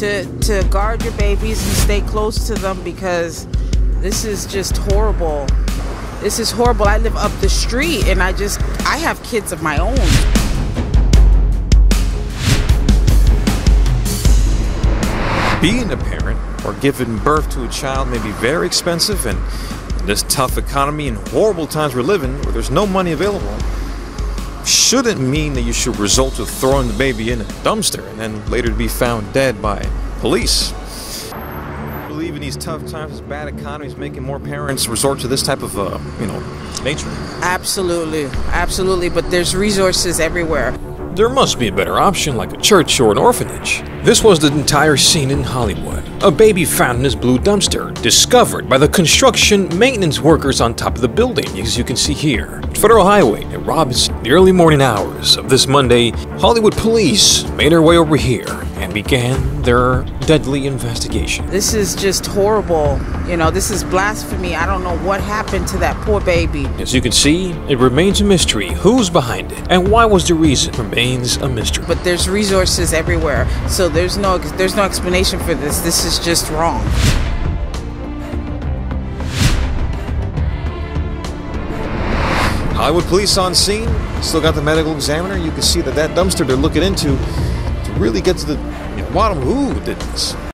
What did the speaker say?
to to guard your babies and stay close to them because this is just horrible. This is horrible. I live up the street and I just I have kids of my own. Being a parent or giving birth to a child may be very expensive, and in this tough economy and horrible times we're living, where there's no money available, shouldn't mean that you should result to throwing the baby in a dumpster and then later to be found dead by police. I believe in these tough times, this bad economy is making more parents resort to this type of, uh, you know, nature. Absolutely. Absolutely, but there's resources everywhere. There must be a better option like a church or an orphanage. This was the entire scene in Hollywood. A baby found in this blue dumpster, discovered by the construction maintenance workers on top of the building, as you can see here. Federal Highway at Rodman, the early morning hours of this Monday, Hollywood police made their way over here and began their deadly investigation. This is just horrible. You know, this is blasphemy. I don't know what happened to that poor baby. As you can see, it remains a mystery who's behind it and why was the reason remains a mystery. But there's resources everywhere. So there's no there's no explanation for this. This is just wrong. Hollywood police on scene. Still got the medical examiner. You can see that that dumpster they're looking into to really get to the bottom who did.